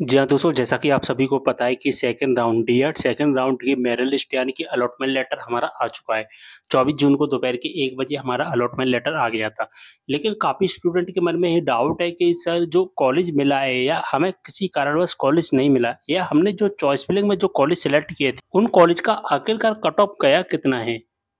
जी हाँ दोस्तों, जैसा कि आप सभी को पता है कि second round D Ed second round की मेरिट लिस्ट यानी कि अलॉटमेंट लेटर हमारा आ चुका है। 24 जून को दोपहर के एक बजे हमारा अलॉटमेंट लेटर आ गया था। लेकिन काफ़ी स्टूडेंट के मन में ये डाउट है कि सर जो कॉलेज मिला है या हमें किसी कारणवश कॉलेज नहीं मिला या हमने जो चॉइस फिलिंग में जो कॉलेज सेलेक्ट किए थे, उन कॉलेज का आखिरकार कट ऑफ़ गया कितना है?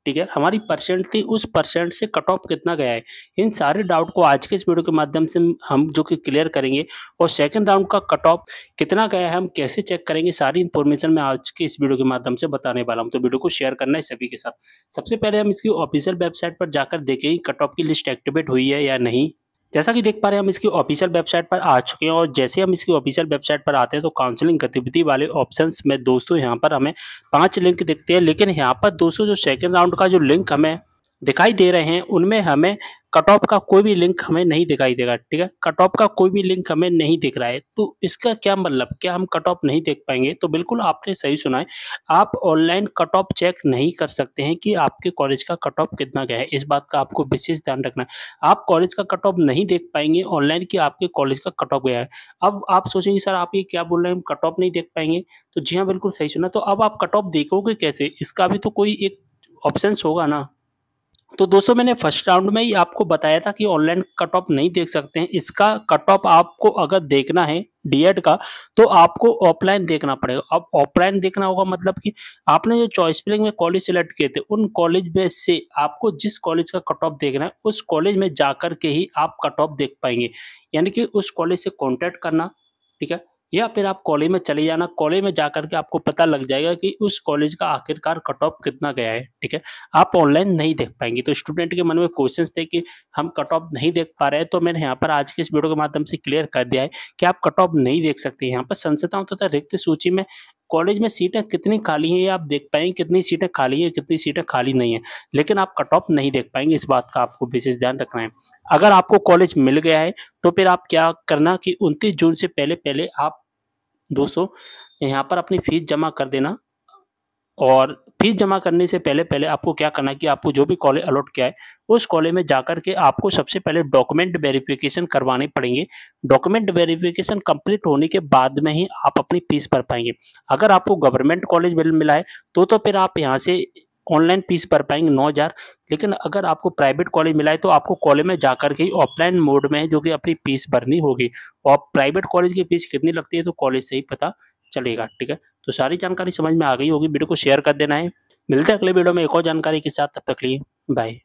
ठीक है? हमारी परसेंट थी, उस परसेंट से कट ऑफ़ कितना गया है? इन सारे डाउट को आज के इस वीडियो के माध्यम से हम जो कि क्लियर करेंगे और सेकंड राउंड का कट ऑफ़ कितना गया है, हम कैसे चेक करेंगे, सारी इन्फॉर्मेशन मैं आज के इस वीडियो के माध्यम से बताने वाला हूँ। तो वीडियो को शेयर करना है सभी के साथ। सबसे पहले हम इसकी ऑफिशियल वेबसाइट पर जाकर देखें कट ऑफ़ की लिस्ट एक्टिवेट हुई है या नहीं। जैसा कि देख पा रहे हैं, हम इसकी ऑफिशियल वेबसाइट पर आ चुके हैं और जैसे हम इसकी ऑफिशियल वेबसाइट पर आते हैं तो काउंसलिंग गतिविधि वाले ऑप्शन में दोस्तों यहाँ पर हमें पाँच लिंक दिखते हैं। लेकिन यहाँ पर दोस्तों, जो सेकंड राउंड का जो लिंक हमें दिखाई दे रहे हैं, उनमें हमें कट ऑफ़ का कोई भी लिंक हमें नहीं दिखाई देगा, ठीक है? कट ऑफ़ का कोई भी लिंक हमें नहीं दिख रहा है। तो इसका क्या मतलब? क्या हम कट ऑफ़ नहीं देख पाएँगे? तो बिल्कुल आपने सही सुना है। आप ऑनलाइन कट ऑफ़ चेक नहीं कर सकते हैं कि आपके कॉलेज का कट ऑफ़ कितना गया है। इस बात का आपको विशेष ध्यान रखना है। आप कॉलेज का कट ऑफ़ नहीं देख पाएँगे ऑनलाइन कि आपके कॉलेज का कट ऑफ़ गया है। अब आप सोचेंगे, सर, आप ये क्या बोल रहे हैं? हम कट ऑफ़ नहीं देख पाएँगे? तो जी हाँ बिल्कुल सही सुना तो अब आप कट ऑफ़ देखोगे कैसे? इसका भी तो कोई एक ऑप्शन होगा ना। तो दोस्तों, मैंने फ़र्स्ट राउंड में ही आपको बताया था कि ऑनलाइन कट ऑफ़ नहीं देख सकते हैं। इसका कट ऑफ़ आपको अगर देखना है, डीएड का तो आपको ऑफलाइन देखना पड़ेगा। अब ऑफलाइन देखना होगा मतलब कि आपने जो चॉइस फिलिंग में कॉलेज सेलेक्ट किए थे, उन कॉलेज में से आपको जिस कॉलेज का कट ऑफ़ देखना है, उस कॉलेज में जाकर के ही आप कट ऑफ़ देख पाएँगे। यानी कि उस कॉलेज से कॉन्टैक्ट करना, ठीक है? या फिर आप कॉलेज में चले जाना कॉलेज में जाकर के आपको पता लग जाएगा कि उस कॉलेज का आखिरकार कट ऑफ़ कितना गया है, ठीक है? आप ऑनलाइन नहीं देख पाएँगे। तो स्टूडेंट के मन में क्वेश्चन थे कि हम कट ऑफ़ नहीं देख पा रहे हैं तो मैंने यहाँ पर आज के इस वीडियो के माध्यम से क्लियर कर दिया है कि आप कट ऑफ़ नहीं देख सकते। यहाँ पर संस्थाओं तथा रिक्त सूची में कॉलेज में सीटें कितनी खाली हैं ये आप देख पाएँगे कितनी सीटें खाली हैं, कितनी सीटें खाली नहीं हैं। लेकिन आप कट ऑफ़ नहीं देख पाएँगे इस बात का आपको विशेष ध्यान रखना है। अगर आपको कॉलेज मिल गया है तो फिर आप क्या करना कि उनतीस जून से पहले पहले आप दोस्तों, यहाँ पर अपनी फ़ीस जमा कर देना। और फ़ीस जमा करने से पहले पहले आपको क्या करना है कि आपको जो भी कॉलेज अलॉट किया है, उस कॉलेज में जाकर के आपको सबसे पहले डॉक्यूमेंट वेरिफिकेशन करवाने पड़ेंगे। डॉक्यूमेंट वेरिफिकेशन कंप्लीट होने के बाद में ही आप अपनी फ़ीस भर पाएँगे। अगर आपको गवर्नमेंट कॉलेज मिला है तो तो फिर आप यहाँ से ऑनलाइन फ़ीस भर पाएँगे, नौ हज़ार। लेकिन अगर आपको प्राइवेट कॉलेज मिला है तो आपको कॉलेज में जाकर के ऑफलाइन मोड में जो कि अपनी फ़ीस भरनी होगी। और प्राइवेट कॉलेज की फ़ीस कितनी लगती है तो कॉलेज से ही पता चलेगा, ठीक है? तो सारी जानकारी समझ में आ गई होगी। वीडियो को शेयर कर देना है। मिलते हैं अगले वीडियो में एक और जानकारी के साथ। तब तक लिए बाय।